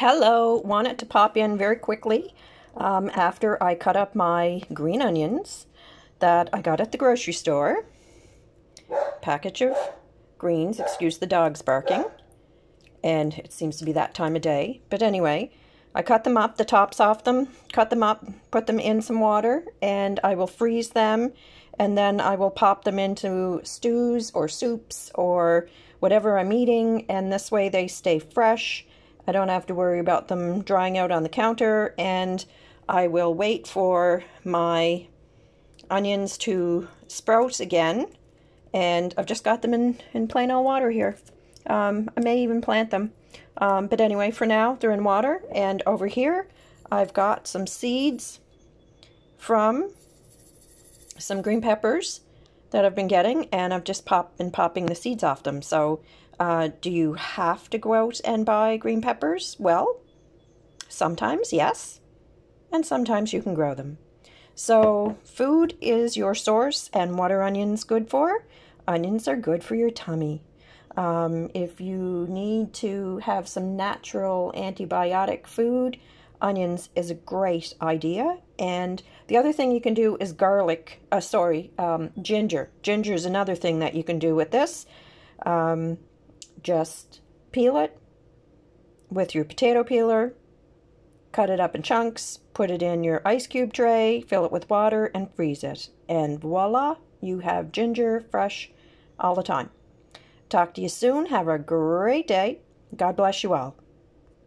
Hello, wanted to pop in very quickly um, after I cut up my green onions that I got at the grocery store. Package of greens, excuse the dogs barking, and it seems to be that time of day. But anyway, I cut them up, the tops off them, cut them up, put them in some water, and I will freeze them, and then I will pop them into stews or soups or whatever I'm eating, and this way they stay fresh I don't have to worry about them drying out on the counter and I will wait for my onions to sprout again and I've just got them in, in plain old water here. Um, I may even plant them. Um, but anyway, for now, they're in water. And over here, I've got some seeds from some green peppers that I've been getting, and I've just pop, been popping the seeds off them. So uh, do you have to go out and buy green peppers? Well, sometimes yes, and sometimes you can grow them. So, food is your source, and what are onions good for? Onions are good for your tummy. Um, if you need to have some natural antibiotic food, onions is a great idea. And the other thing you can do is garlic, uh, sorry, um, ginger. Ginger is another thing that you can do with this. Um, just peel it with your potato peeler, cut it up in chunks, put it in your ice cube tray, fill it with water, and freeze it. And voila, you have ginger fresh all the time. Talk to you soon. Have a great day. God bless you all.